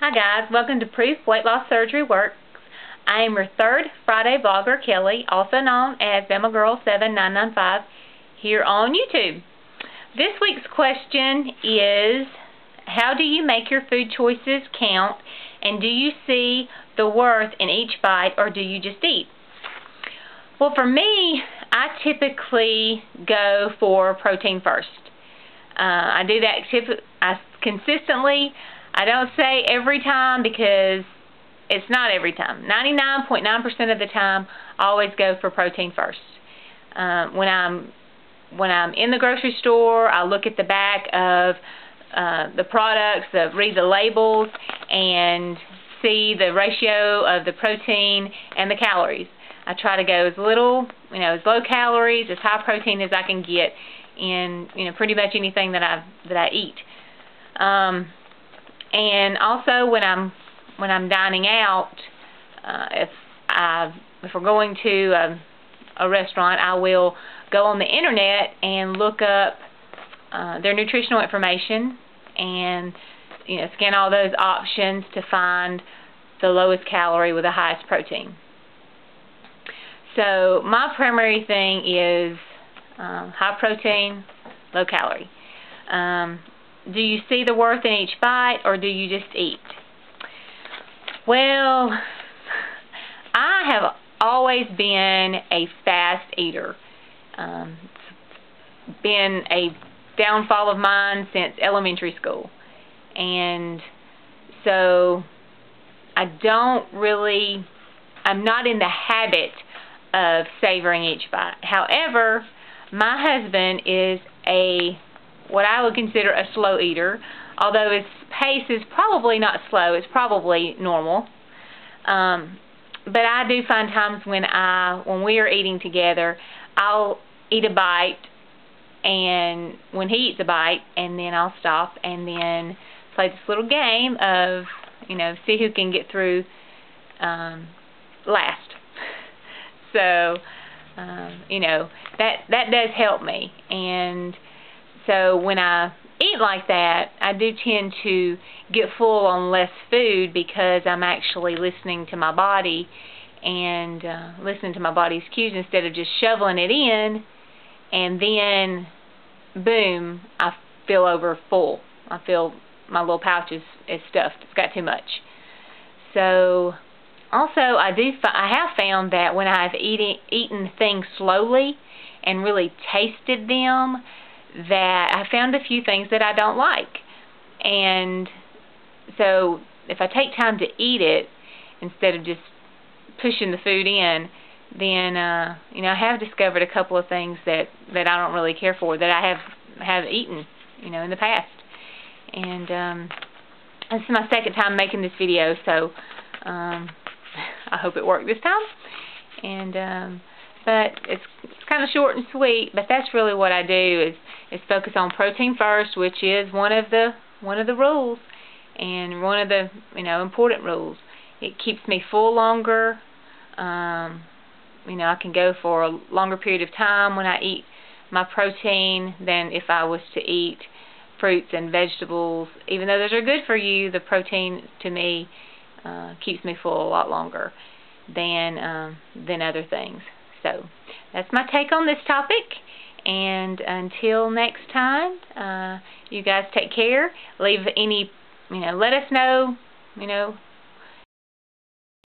Hi guys, welcome to Proof Weight Loss Surgery Works. I am your third Friday vlogger, Kelly, also known as BamaGirl7995, here on YouTube. This week's question is, how do you make your food choices count, and do you see the worth in each bite, or do you just eat? Well, for me, I typically go for protein first. Uh, I do that I consistently. I don't say every time because it's not every time. 99.9% .9 of the time, I always go for protein first. Um, when I'm when I'm in the grocery store, I look at the back of uh, the products, uh, read the labels, and see the ratio of the protein and the calories. I try to go as little, you know, as low calories, as high protein as I can get in, you know, pretty much anything that I that I eat. Um, and also when I'm when I'm dining out, uh, if I if we're going to a, a restaurant, I will go on the internet and look up uh, their nutritional information and you know scan all those options to find the lowest calorie with the highest protein. So my primary thing is um, high protein, low calorie. Um, do you see the worth in each bite or do you just eat? Well, I have always been a fast eater. Um, it's been a downfall of mine since elementary school. And so I don't really, I'm not in the habit of savoring each bite. However, my husband is a what I would consider a slow eater, although his pace is probably not slow, it's probably normal. Um, but I do find times when I, when we are eating together, I'll eat a bite, and when he eats a bite, and then I'll stop and then play this little game of, you know, see who can get through um, last. so, um, you know, that that does help me, and so when I eat like that, I do tend to get full on less food because I'm actually listening to my body and uh, listening to my body's cues instead of just shoveling it in and then boom, I feel over full. I feel my little pouch is, is stuffed. It's got too much. So also I do I have found that when I've eaten eaten things slowly and really tasted them that I found a few things that I don't like. And so if I take time to eat it instead of just pushing the food in, then uh, you know I have discovered a couple of things that that I don't really care for that I have have eaten, you know, in the past. And um, this is my second time making this video, so um, I hope it worked this time. And um, but it's, it's kind of short and sweet. But that's really what I do is is focus on protein first, which is one of the one of the rules and one of the you know important rules. It keeps me full longer. Um, you know, I can go for a longer period of time when I eat my protein than if I was to eat fruits and vegetables. Even though those are good for you, the protein to me uh, keeps me full a lot longer than um, than other things. So that's my take on this topic. And until next time, uh, you guys take care. Leave any, you know, let us know, you know,